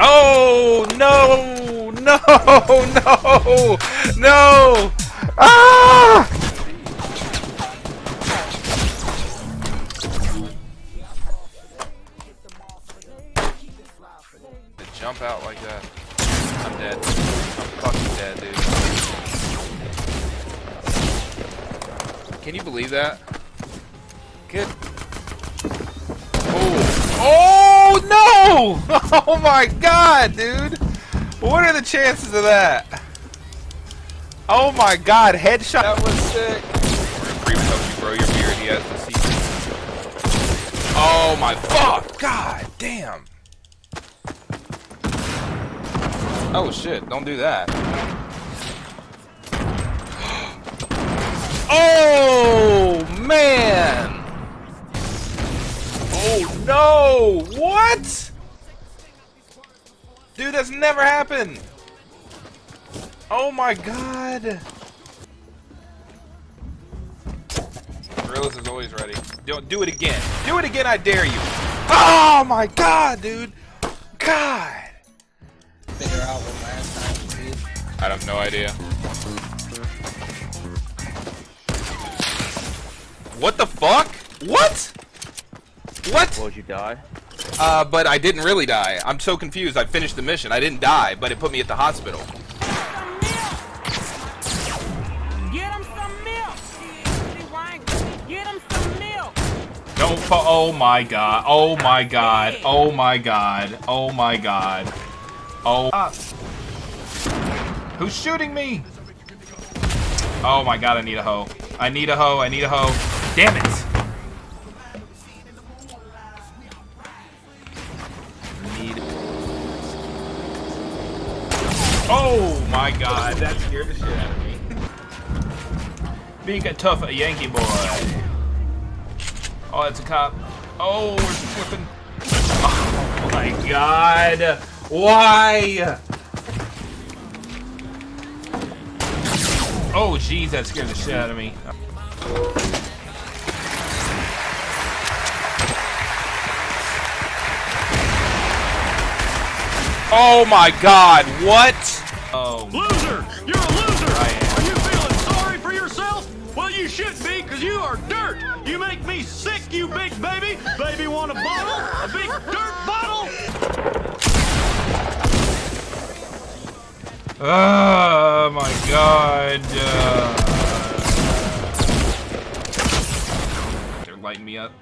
Oh no! No! No! No! Ah! To jump out like that. I'm dead. I'm fucking dead, dude. Can you believe that? Good. Oh. Oh no! Oh my god, dude! What are the chances of that? Oh my god, headshot! That was sick. Creep help you grow your beard. He has the secret. Oh my fuck! God damn! Oh shit! Don't do that. Oh Dude, that's never happened! Oh my god! Gorillas is always ready. Don't do it again. Do it again, I dare you. Oh my god, dude! God! Figure out what last time we did. I have no idea. What the fuck? What? What? Would you die? Uh, but I didn't really die. I'm so confused. I finished the mission. I didn't die, but it put me at the hospital. Get him some milk. Get him some milk. Don't fu- Oh my god. Oh my god. Oh my god. Oh my god. Oh. Ah. Who's shooting me? Oh my god, I need a hoe. I need a hoe. I need a hoe. Damn it. My god, that scared the shit out of me. Being a tough Yankee boy. Oh, it's a cop. Oh, we're flipping. Oh my god. Why? Oh, jeez, that scared the shit out of me. Oh my god, what? Oh, Loser! You're a loser! I am. Are you feeling sorry for yourself? Well, you should be, because you are dirt! You make me sick, you big baby! Baby want a bottle? A big dirt bottle? oh my god. Uh, they're lighting me up.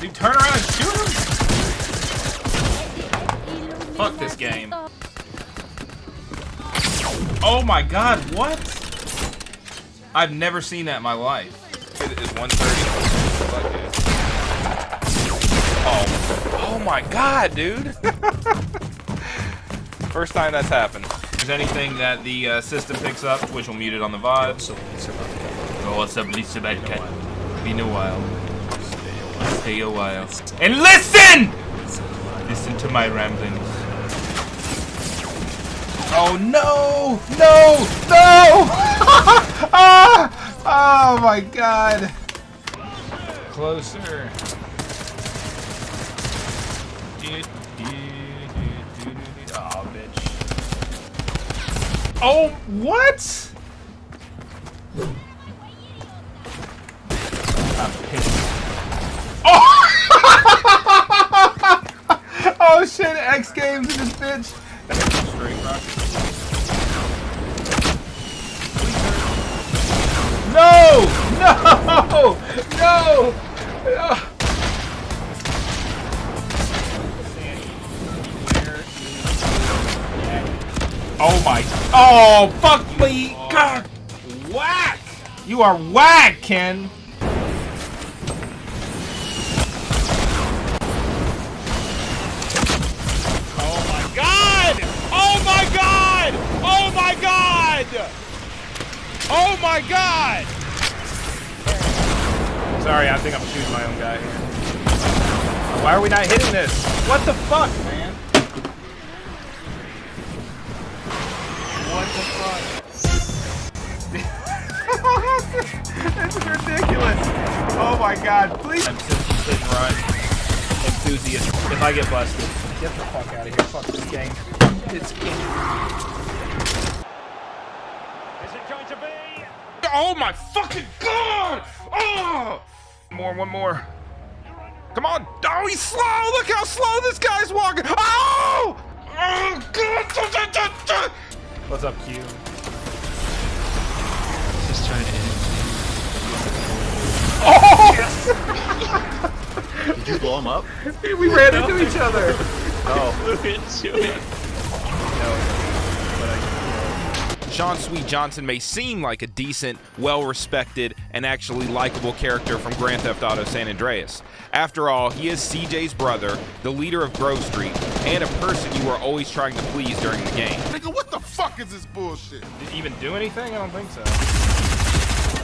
Dude, turn around and shoot him! Fuck this game. Oh my god, what? I've never seen that in my life. It is 130. Oh. Oh my god, dude. First time that's happened. If there's anything that the uh, system picks up, which will mute it on the VOD. Oh, what's up, Lisa Badcat? Been a while. Stay a while. And listen! Listen to my ramblings. Oh no! No! No! ah! Oh my god! Closer. Oh, bitch. Oh, what? Oh! oh shit, X Games in this bitch. Straight rocket. No! No! No! No! Oh my! Oh fuck me! God! Whack! You are whack, Ken. Oh my god! Oh my god! Oh my god! Oh my god! Sorry, I think I'm shooting my own guy here. Why are we not hitting this? What the fuck, man? What the fuck? this is ridiculous. Oh my god, please. I'm just run. enthusiast if I get busted. Get the fuck out of here. Fuck this game. This game. Is it going to be? Oh my fucking god! Oh! More, one more. Come on! Oh, he's slow! Look how slow this guy's walking! Oh! Oh, god! What's up, Q? Just trying to end. Oh! Did you blow him up? We ran into each other. Oh. into it. Sean Sweet Johnson may seem like a decent, well-respected, and actually likable character from Grand Theft Auto San Andreas. After all, he is CJ's brother, the leader of Grove Street, and a person you are always trying to please during the game. Nigga, what the fuck is this bullshit? Did he even do anything? I don't think so.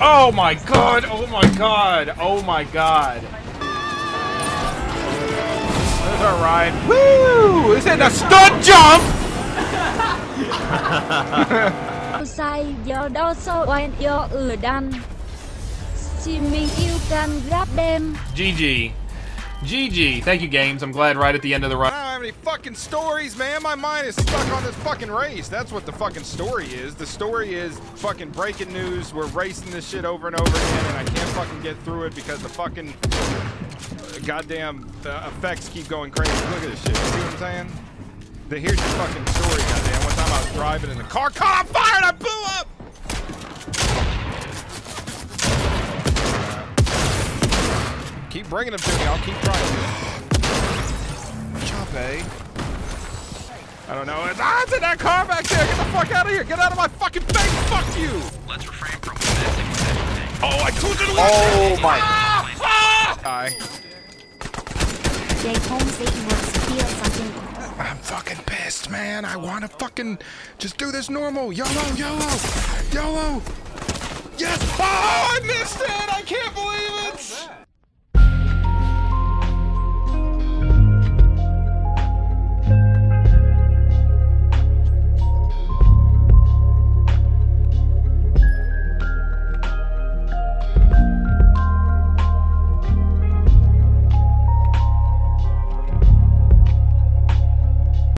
Oh my god! Oh my god! Oh my god! There's our ride. Woo! Is it a stunt jump? sai do đó so oan yo ở đan Jimmy you can grab them GG. GG. Thank you, games. I'm glad right at the end of the run I don't have any fucking stories, man. My mind is stuck on this fucking race. That's what the fucking story is. The story is fucking breaking news. We're racing this shit over and over again, and I can't fucking get through it because the fucking uh, goddamn uh, effects keep going crazy. Look at this shit. you See what I'm saying? The, here's your fucking story, goddamn. One time I was driving and the car caught on fire and I blew up. Keep bringing them to me. I'll keep trying. Chop, eh? I don't know. It's, ah, it's in that car back there. Get the fuck out of here. Get out of my fucking face. Fuck you. Let's refrain from commencing with anything. Oh, I told you to Oh, my. Die. They home they must feel something I'm fucking pissed, man. I want to fucking just do this normal. YOLO, YOLO, YOLO. Yes. Oh, I missed it. I can't